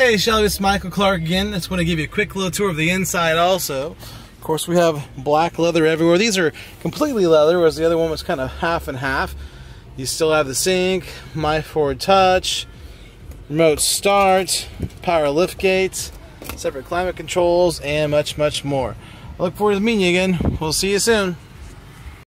Hey Shelby, it's Michael Clark again. Just want to give you a quick little tour of the inside also. Of course, we have black leather everywhere. These are completely leather, whereas the other one was kind of half and half. You still have the SYNC, my Ford touch, remote start, power lift gates, separate climate controls, and much, much more. I look forward to meeting you again. We'll see you soon.